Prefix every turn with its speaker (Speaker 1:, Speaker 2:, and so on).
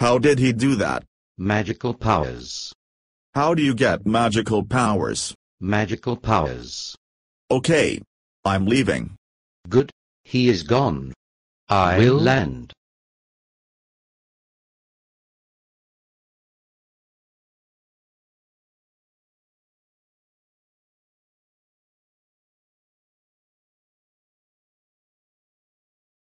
Speaker 1: How did he do that?
Speaker 2: Magical powers.
Speaker 1: How do you get magical powers?
Speaker 2: Magical powers.
Speaker 1: Okay. I'm leaving.
Speaker 2: Good. He is gone. I will land.